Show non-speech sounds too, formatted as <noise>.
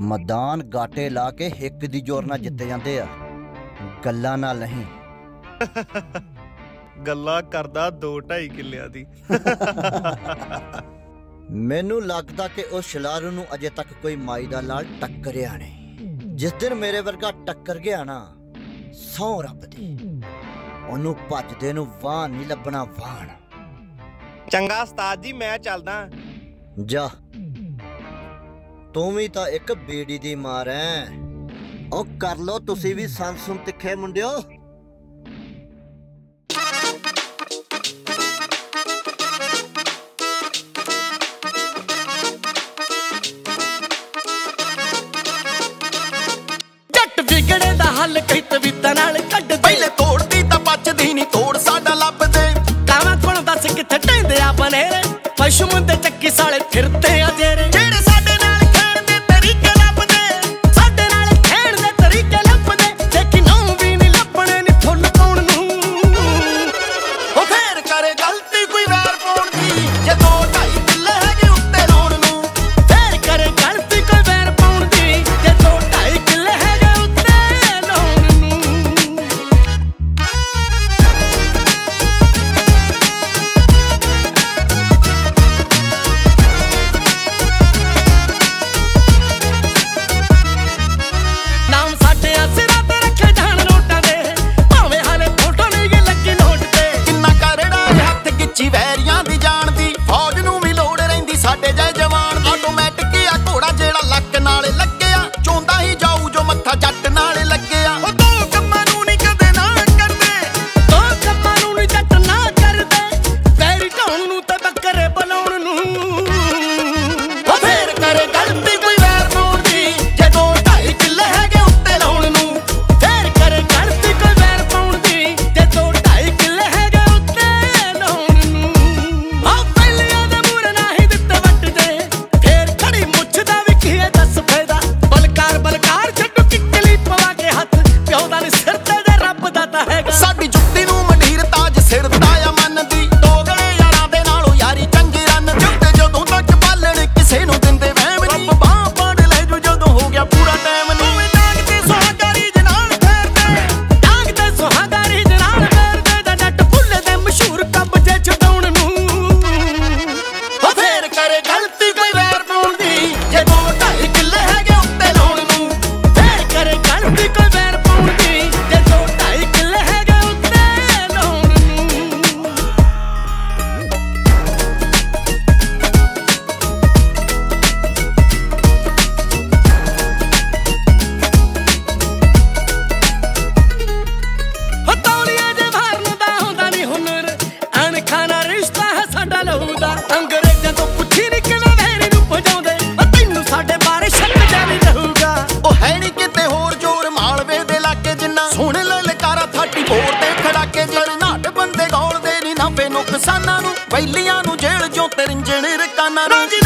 ਮੈਦਾਨ ਗਾਟੇ ਲਾ ਕੇ ਹਿੱਕ ਦੀ ਜ਼ੋਰ ਨਾਲ ਜਿੱਤੇ ਜਾਂਦੇ ਆ। ਗੱਲਾਂ ਨਾਲ ਨਹੀਂ। <laughs> ਗੱਲਾਂ ਕਰਦਾ 2.5 ਕਿੱਲਿਆਂ ਦੀ। <laughs> ਮੈਨੂੰ ਲੱਗਦਾ ਕਿ ਉਸ ਸ਼ਲਾਰੂ ਨੂੰ ਅਜੇ ਤੱਕ ਕੋਈ ਮਾਈ ਦਾ ਲਾਲ ਟੱਕਰਿਆ ਨਹੀਂ। ਜਿਸ ਦਿਨ ਮੇਰੇ ਵਰਗਾ ਟੱਕਰ ਗਿਆ ਨਾ ਸੌ ਰੱਬ ਦੀ। ਉਹਨੂੰ ਭੱਜਦੇ ਨੂੰ ਵਾਹ ਨਹੀਂ ਲੱਭਣਾ ਵਾਹਣ। ਚੰਗਾ ਉਸਤਾਦ ਜੀ ਮੈਂ ਚੱਲਦਾ। ਜਾ। ਤੂੰ ਵੀ ਤਾਂ ਇੱਕ ਬੇੜੀ ਦੀ ਮਾਰ ਐ। ਉਹ ਕਰ ਲੋ ਤੁਸੀਂ ਵੀ ਸੰਸਮ ਤਿੱਖੇ ਮੁੰਡਿਓ। ਵਿਗੜੇ ਦਾ ਹੱਲ ਕਿਤ ਵਿਤਾਂ ਨਾਲ ਕੱਢ ਪਹਿਲੇ ਤੋੜਦੀ ਤਾਂ ਬਚਦੀ ਨਹੀਂ ਤੋੜ ਸਾਡਾ ਲੱਭਦੇ ਕਾਵਾਂ ਕੋਲ ਦੱਸ ਕਿੱਥੇ ਟੈਂਦੇ ਆ ਬਨੇਰੇ? गलती ਕੋਰ ਤੇ ਖੜਾ ਕੇ ਜਿਹੜੇ ਨਾਟ ਬੰਦੇ ਗੌਲਦੇ ਨਹੀਂ ਨਾਫੇ ਨੂੰ ਕਿਸਾਨਾਂ ਨੂੰ। ਪਹਿਲੀਆਂ ਨੂੰ ਜੇਲ ਚੋਂ ਤੇ ਰਿੰਜਣੇ ਰਕਾਨਾਂ ਨੂੰ।